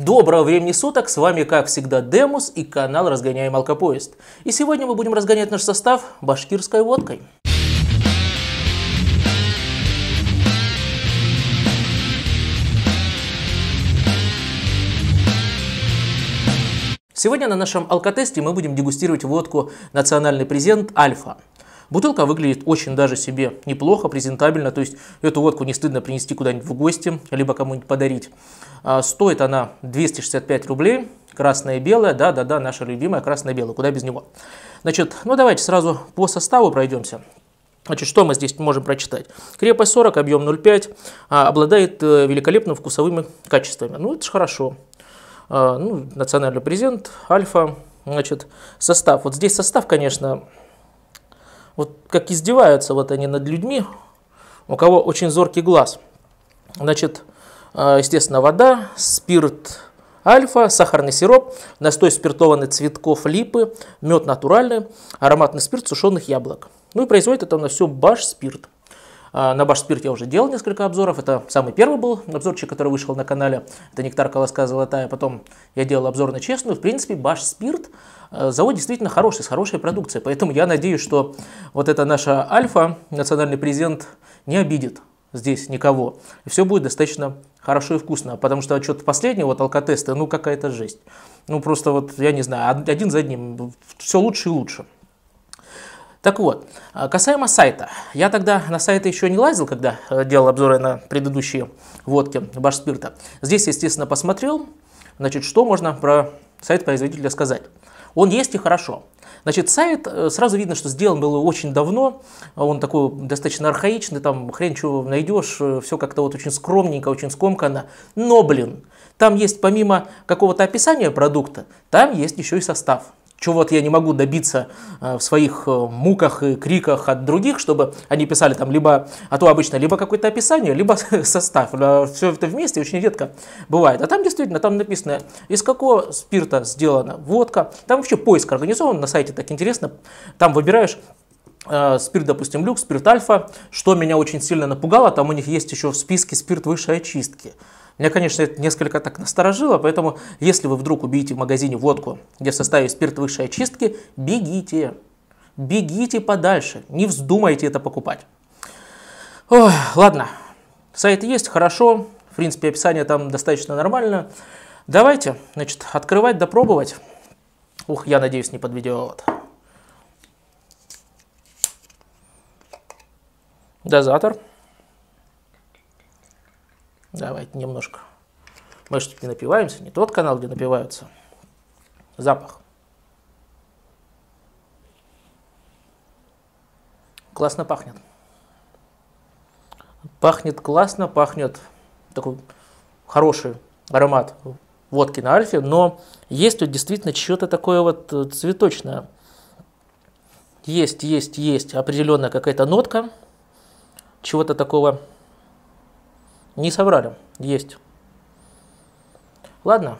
Доброго времени суток, с вами как всегда Демус и канал Разгоняем Алкопоезд. И сегодня мы будем разгонять наш состав башкирской водкой. Сегодня на нашем алкотесте мы будем дегустировать водку «Национальный презент Альфа». Бутылка выглядит очень даже себе неплохо, презентабельно, то есть эту водку не стыдно принести куда-нибудь в гости, либо кому-нибудь подарить. А, стоит она 265 рублей, красная и белая, да-да-да, наша любимая красная и белая, куда без него. Значит, ну давайте сразу по составу пройдемся. Значит, что мы здесь можем прочитать? Крепость 40, объем 0,5, а, обладает э, великолепными вкусовыми качествами. Ну, это же хорошо. А, ну, национальный презент, альфа, значит, состав. Вот здесь состав, конечно, вот как издеваются вот они над людьми, у кого очень зоркий глаз. Значит, э, естественно, вода, спирт альфа, сахарный сироп, настой спиртованный цветков липы, мед натуральный, ароматный спирт сушеных яблок. Ну и производит это у нас все Баш Спирт. А, на Баш Спирт я уже делал несколько обзоров. Это самый первый был обзорчик, который вышел на канале. Это Нектар Колоска Золотая. Потом я делал обзор на честную. В принципе, Баш Спирт э, завод действительно хороший, с хорошей продукцией. Поэтому я надеюсь, что вот эта наша Альфа, национальный презент, не обидит здесь никого. И все будет достаточно хорошо и вкусно. Потому что что-то последнее, вот алкотесты, ну какая-то жесть. Ну просто вот, я не знаю, один за одним. Все лучше и лучше. Так вот, а, касаемо сайта. Я тогда на сайты еще не лазил, когда э, делал обзоры на предыдущие водки Башспирта. Здесь, естественно, посмотрел, значит, что можно про сайт производителя сказать. Он есть и хорошо. Значит, сайт, э, сразу видно, что сделан был очень давно, он такой достаточно архаичный, там хрен чего найдешь, э, все как-то вот очень скромненько, очень скомканно. Но, блин, там есть помимо какого-то описания продукта, там есть еще и состав чего вот я не могу добиться э, в своих э, муках и криках от других, чтобы они писали там либо, а то обычно либо какое-то описание, либо состав. Все это вместе очень редко бывает. А там действительно, там написано, из какого спирта сделана водка. Там вообще поиск организован на сайте, так интересно. Там выбираешь э, спирт, допустим, люкс, спирт альфа. Что меня очень сильно напугало, там у них есть еще в списке спирт высшей очистки. Меня, конечно, это несколько так насторожило, поэтому если вы вдруг убедите в магазине водку, где в составе спирт высшей очистки, бегите. Бегите подальше, не вздумайте это покупать. Ой, ладно, сайт есть, хорошо, в принципе, описание там достаточно нормально. Давайте, значит, открывать, допробовать. Ух, я надеюсь, не подведет. Дозатор. Давайте немножко. Мы же не напиваемся, не тот канал, где напиваются. Запах. Классно пахнет. Пахнет классно, пахнет такой хороший аромат водки на альфе, но есть тут действительно что-то такое вот э, цветочное. Есть, есть, есть определенная какая-то нотка чего-то такого не соврали, есть. Ладно,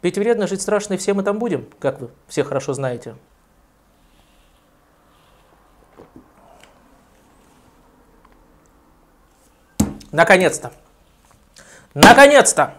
пить вредно, жить страшно, и все мы там будем, как вы все хорошо знаете. Наконец-то! Наконец-то!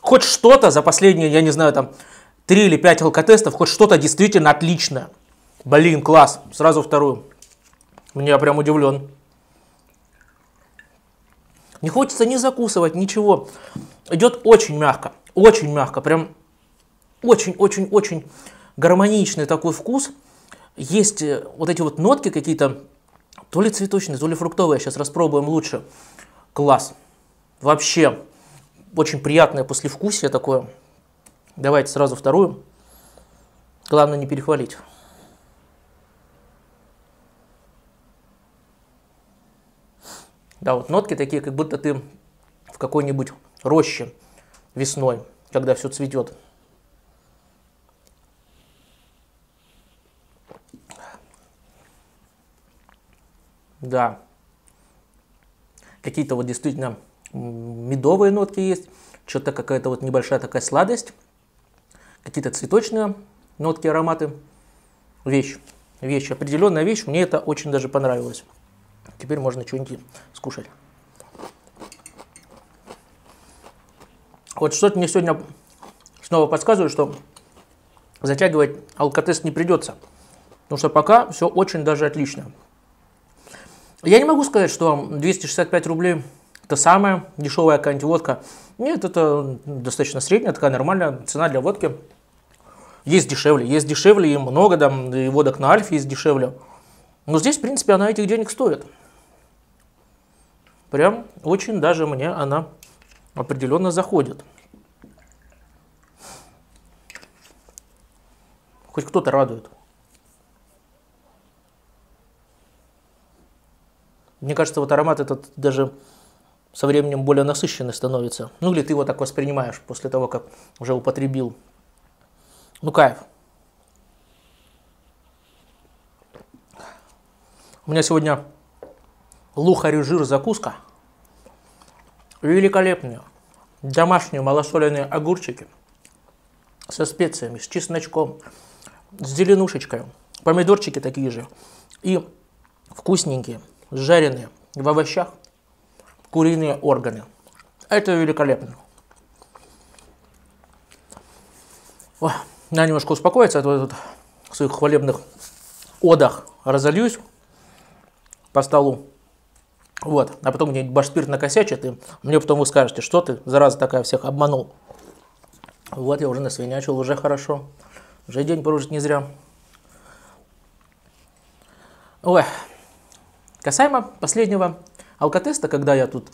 Хоть что-то за последние, я не знаю, там, три или пять алкотестов, хоть что-то действительно отличное. Блин, класс. Сразу вторую. Меня прям удивлен. Не хочется ни закусывать, ничего. Идет очень мягко, очень мягко, прям очень-очень-очень гармоничный такой вкус. Есть э, вот эти вот нотки какие-то, то ли цветочные, то ли фруктовые. Сейчас распробуем лучше. Класс. Вообще, очень приятное послевкусие такое. Давайте сразу вторую. Главное не перехвалить. Да, вот нотки такие, как будто ты в какой-нибудь роще весной, когда все цветет. Да. Какие-то вот действительно медовые нотки есть, что-то какая-то вот небольшая такая сладость, какие-то цветочные нотки, ароматы. Вещь, вещь, определенная вещь, мне это очень даже понравилось. Теперь можно что-нибудь скушать. Вот что-то мне сегодня снова подсказываю, что затягивать алкотест не придется. Потому что пока все очень даже отлично. Я не могу сказать, что 265 рублей это самая дешевая какая-нибудь водка. Нет, это достаточно средняя, такая нормальная цена для водки. Есть дешевле, есть дешевле и много, там, и водок на Альфе есть дешевле. Но здесь, в принципе, она этих денег стоит. Прям очень даже мне она определенно заходит. Хоть кто-то радует. Мне кажется, вот аромат этот даже со временем более насыщенный становится. Ну или ты его так воспринимаешь после того, как уже употребил. Ну кайф. У меня сегодня лухарь жир закуска. Великолепные домашние малосоленые огурчики со специями, с чесночком, с зеленушечкой, помидорчики такие же и вкусненькие, жареные в овощах куриные органы. Это великолепно. О, я немножко успокоиться, а то в своих хвалебных одах разольюсь по столу. Вот, а потом где-нибудь башспирт накосячит, и мне потом вы скажете, что ты, зараза такая, всех обманул. Вот, я уже насвинячил, уже хорошо. Уже день прожить не зря. Ой, касаемо последнего алкотеста, когда я тут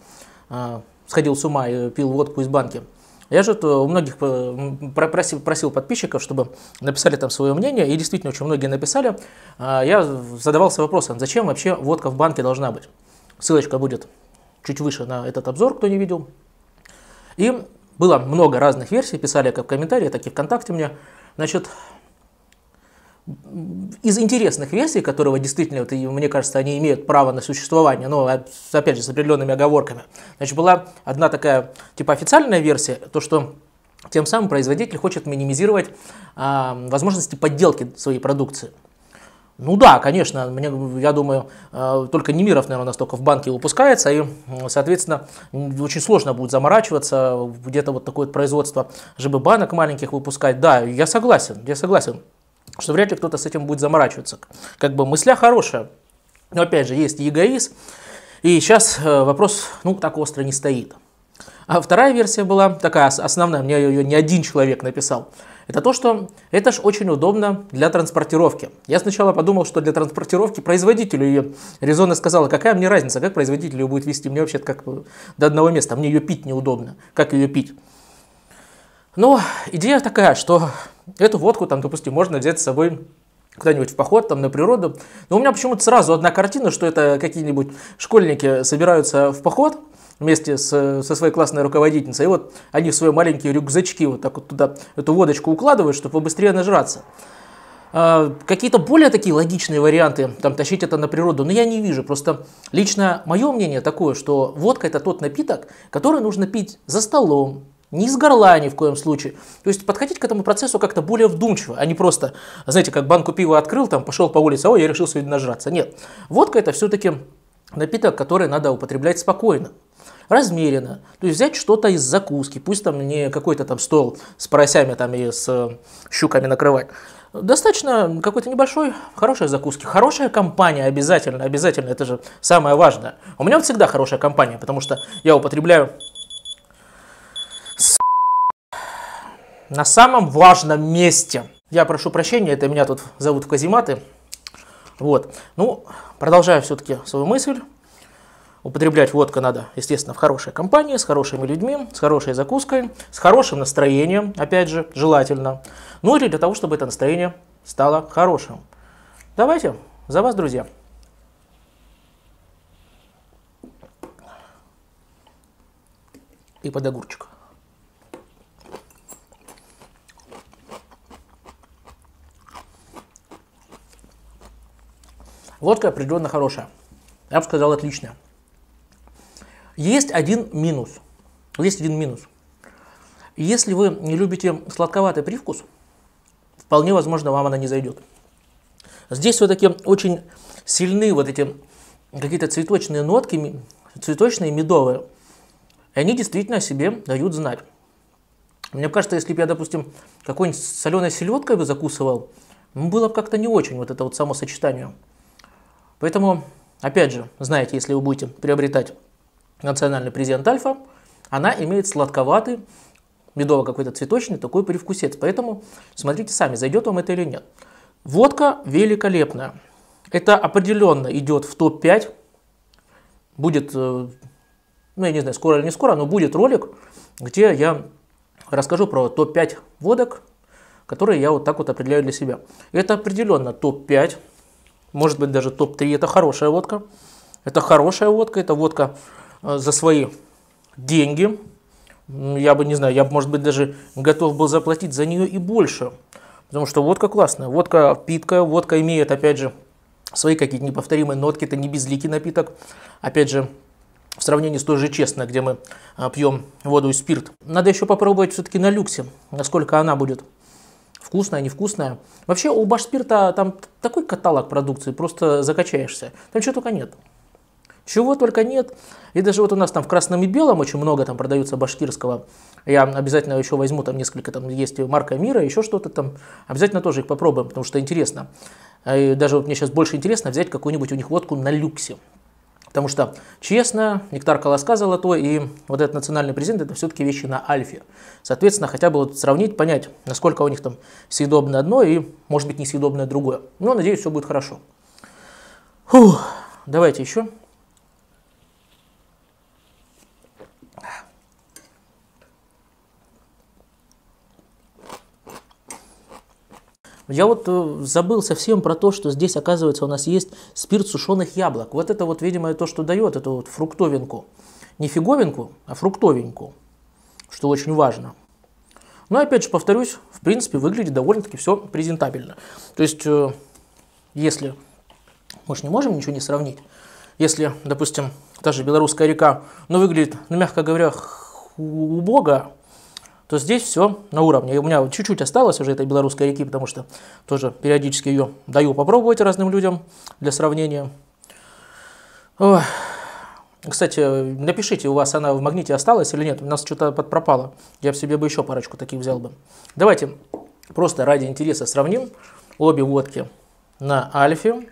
э, сходил с ума и пил водку из банки, я же у многих э, просил, просил подписчиков, чтобы написали там свое мнение, и действительно очень многие написали. Э, я задавался вопросом, зачем вообще водка в банке должна быть. Ссылочка будет чуть выше на этот обзор, кто не видел. И было много разных версий, писали как в комментарии, так и ВКонтакте мне. Значит, из интересных версий, которые действительно, вот, мне кажется, они имеют право на существование, но опять же с определенными оговорками. Значит, была одна такая типа официальная версия, то что тем самым производитель хочет минимизировать а, возможности подделки своей продукции. Ну да, конечно, мне, я думаю, э, только Немиров, наверное, настолько в банке выпускается, и, соответственно, очень сложно будет заморачиваться, где-то вот такое производство, чтобы банок маленьких выпускать. Да, я согласен, я согласен, что вряд ли кто-то с этим будет заморачиваться. Как бы мысля хорошая, но опять же, есть эгоизм, и сейчас э, вопрос, ну, так остро не стоит. А вторая версия была такая основная, мне ее не один человек написал – это то, что это же очень удобно для транспортировки. Я сначала подумал, что для транспортировки производителю ее резонно сказала, какая мне разница, как производитель ее будет вести, мне вообще как до одного места, мне ее пить неудобно, как ее пить. Но идея такая, что эту водку, там, допустим, можно взять с собой куда-нибудь в поход, там, на природу. Но у меня почему-то сразу одна картина, что это какие-нибудь школьники собираются в поход, вместе с, со своей классной руководительницей. И вот они в свои маленькие рюкзачки вот так вот туда эту водочку укладывают, чтобы побыстрее нажраться. А, какие-то более такие логичные варианты, там, тащить это на природу, но я не вижу. Просто лично мое мнение такое, что водка это тот напиток, который нужно пить за столом, не из горла ни в коем случае. То есть подходить к этому процессу как-то более вдумчиво, а не просто, знаете, как банку пива открыл, там пошел по улице, ой, я решил сегодня нажраться. Нет, водка это все-таки напиток, который надо употреблять спокойно размеренно. То есть взять что-то из закуски, пусть там не какой-то там стол с поросями там и с э, щуками накрывать. Достаточно какой-то небольшой, хорошей закуски. Хорошая компания обязательно, обязательно, это же самое важное. У меня всегда хорошая компания, потому что я употребляю на самом важном месте. Я прошу прощения, это меня тут зовут в казематы. Вот. Ну, продолжаю все-таки свою мысль. Употреблять водку надо, естественно, в хорошей компании, с хорошими людьми, с хорошей закуской, с хорошим настроением, опять же, желательно. Ну или для того, чтобы это настроение стало хорошим. Давайте, за вас, друзья. И под огурчик. Водка определенно хорошая. Я бы сказал, отличная. Есть один минус. Есть один минус. Если вы не любите сладковатый привкус, вполне возможно, вам она не зайдет. Здесь все-таки очень сильны вот эти какие-то цветочные нотки, цветочные, медовые. И они действительно о себе дают знать. Мне кажется, если бы я, допустим, какой-нибудь соленой селедкой бы закусывал, ну, было бы как-то не очень вот это вот само сочетание. Поэтому, опять же, знаете, если вы будете приобретать национальный презент Альфа, она имеет сладковатый, медово какой-то цветочный такой привкусец. Поэтому смотрите сами, зайдет вам это или нет. Водка великолепная. Это определенно идет в топ-5. Будет, э, ну я не знаю, скоро или не скоро, но будет ролик, где я расскажу про топ-5 водок, которые я вот так вот определяю для себя. Это определенно топ-5, может быть даже топ-3. Это хорошая водка. Это хорошая водка, это водка э, за свои деньги. Я бы, не знаю, я бы, может быть, даже готов был заплатить за нее и больше. Потому что водка классная, водка питкая, водка имеет, опять же, свои какие-то неповторимые нотки, это не безликий напиток. Опять же, в сравнении с той же честно, где мы а, пьем воду и спирт. Надо еще попробовать все-таки на люксе, насколько она будет вкусная, невкусная. Вообще у Башспирта там такой каталог продукции, просто закачаешься. Там чего только нет. Чего только нет. И даже вот у нас там в красном и белом очень много там продаются башкирского. Я обязательно еще возьму там несколько, там есть марка мира, еще что-то там. Обязательно тоже их попробуем, потому что интересно. И даже вот мне сейчас больше интересно взять какую-нибудь у них водку на люксе. Потому что, честно, нектар колоска золотой и вот этот национальный презент это все-таки вещи на альфе. Соответственно, хотя бы вот сравнить, понять, насколько у них там съедобное одно и, может быть, несъедобное другое. Но, надеюсь, все будет хорошо. Фух, давайте еще. Я вот э, забыл совсем про то, что здесь, оказывается, у нас есть спирт сушеных яблок. Вот это вот, видимо, то, что дает эту вот фруктовинку. Не фиговинку, а фруктовинку, что очень важно. Но опять же, повторюсь, в принципе, выглядит довольно-таки все презентабельно. То есть, э, если, мы же не можем ничего не сравнить, если, допустим, та же белорусская река, ну, выглядит, ну, мягко говоря, убого, то здесь все на уровне. И у меня чуть-чуть осталось уже этой белорусской реки, потому что тоже периодически ее даю попробовать разным людям для сравнения. Ой. Кстати, напишите, у вас она в магните осталась или нет. У нас что-то подпропало. Я в себе бы еще парочку таких взял бы. Давайте просто ради интереса сравним обе водки на Альфе.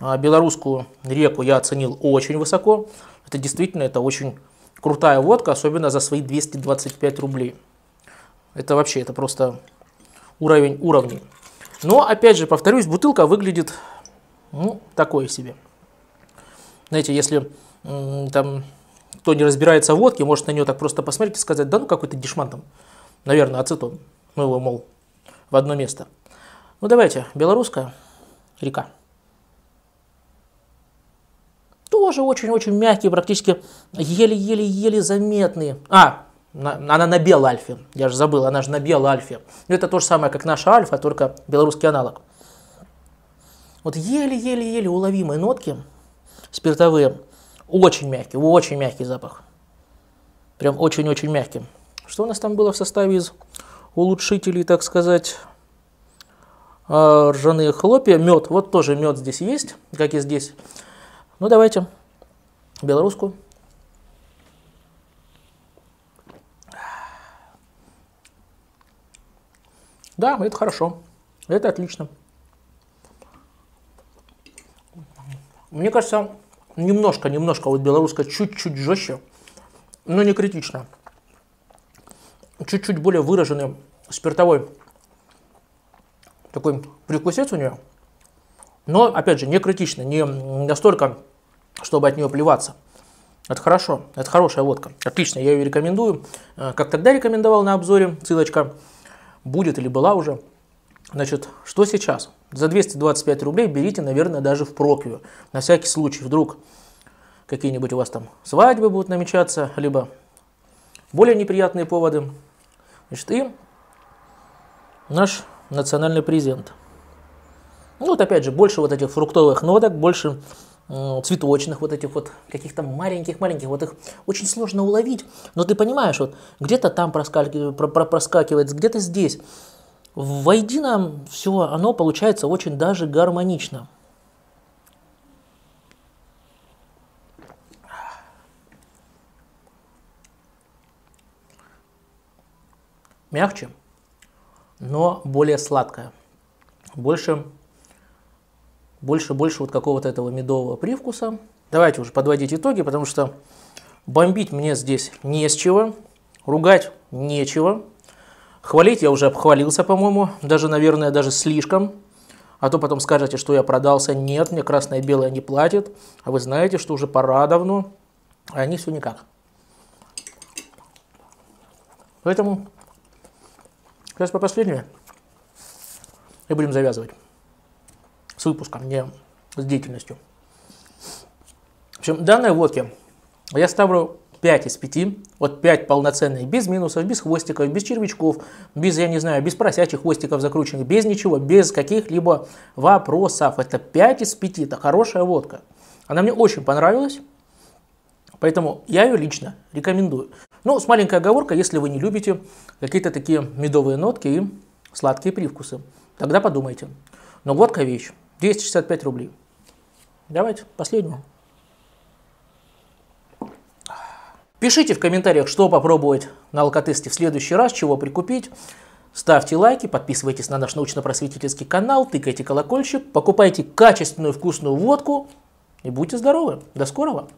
А, белорусскую реку я оценил очень высоко. Это действительно это очень крутая водка, особенно за свои 225 рублей. Это вообще, это просто уровень уровней. Но, опять же, повторюсь, бутылка выглядит, ну, такое себе. Знаете, если там кто не разбирается в водке, может на нее так просто посмотреть и сказать, да ну какой-то дешман там, наверное, ацетон. Ну его, мол, в одно место. Ну давайте, белорусская река. Тоже очень-очень мягкие, практически еле-еле-еле заметные. А, она на белальфе, я же забыл, она же на белальфе. Это то же самое, как наша альфа, только белорусский аналог. Вот еле-еле-еле уловимые нотки спиртовые, очень мягкий, очень мягкий запах. Прям очень-очень мягкий. Что у нас там было в составе из улучшителей, так сказать, а, ржаные хлопья, мед. Вот тоже мед здесь есть, как и здесь. Ну давайте белорусскую. Да, это хорошо. Это отлично. Мне кажется, немножко, немножко вот белорусская чуть-чуть жестче, но не критично. Чуть-чуть более выраженный спиртовой такой прикусец у нее. Но, опять же, не критично, не настолько, чтобы от нее плеваться. Это хорошо, это хорошая водка. Отлично, я ее рекомендую. Э, как тогда рекомендовал на обзоре, ссылочка будет или была уже. Значит, что сейчас? За 225 рублей берите, наверное, даже в проквию. На всякий случай, вдруг какие-нибудь у вас там свадьбы будут намечаться, либо более неприятные поводы. Значит, и наш национальный презент. Ну, вот опять же, больше вот этих фруктовых ноток, больше цветочных вот этих вот каких-то маленьких-маленьких, вот их очень сложно уловить, но ты понимаешь, вот где-то там проскакивает, где-то здесь. Воедино все, оно получается очень даже гармонично. мягче, но более сладкая. Больше, больше, больше вот какого-то этого медового привкуса. Давайте уже подводить итоги, потому что бомбить мне здесь не с чего, ругать нечего. Хвалить я уже обхвалился, по-моему, даже, наверное, даже слишком. А то потом скажете, что я продался. Нет, мне красное и белое не платит. А вы знаете, что уже пора давно. А они все никак. Поэтому сейчас по последнее. И будем завязывать с выпуском, не с деятельностью. В общем, данной водке я ставлю 5 из 5. Вот 5 полноценные, без минусов, без хвостиков, без червячков, без, я не знаю, без просячих хвостиков закрученных, без ничего, без каких-либо вопросов. Это 5 из 5, это хорошая водка. Она мне очень понравилась, поэтому я ее лично рекомендую. Ну, с маленькой оговоркой, если вы не любите какие-то такие медовые нотки и сладкие привкусы, тогда подумайте. Но водка вещь, 265 рублей. Давайте последнюю. Пишите в комментариях, что попробовать на алкотесте в следующий раз, чего прикупить. Ставьте лайки, подписывайтесь на наш научно-просветительский канал, тыкайте колокольчик, покупайте качественную вкусную водку и будьте здоровы. До скорого!